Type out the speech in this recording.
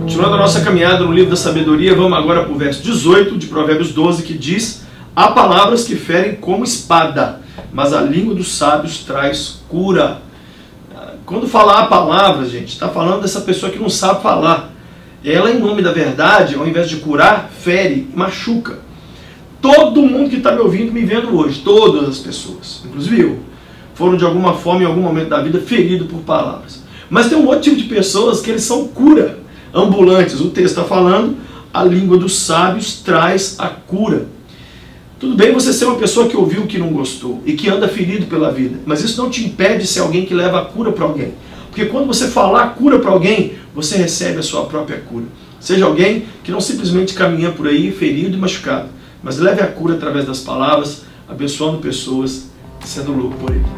Continuando a nossa caminhada no livro da sabedoria, vamos agora para o verso 18 de Provérbios 12, que diz: Há palavras que ferem como espada, mas a língua dos sábios traz cura. Quando falar a palavra, gente, está falando dessa pessoa que não sabe falar. Ela, em nome da verdade, ao invés de curar, fere, machuca. Todo mundo que está me ouvindo, me vendo hoje, todas as pessoas, inclusive eu, foram de alguma forma, em algum momento da vida, feridos por palavras. Mas tem um outro tipo de pessoas que eles são cura, ambulantes. O texto está falando, a língua dos sábios traz a cura. Tudo bem você ser uma pessoa que ouviu que não gostou e que anda ferido pela vida, mas isso não te impede de ser alguém que leva a cura para alguém. Porque quando você falar a cura para alguém, você recebe a sua própria cura. Seja alguém que não simplesmente caminha por aí ferido e machucado, mas leve a cura através das palavras, abençoando pessoas, sendo louco por ele.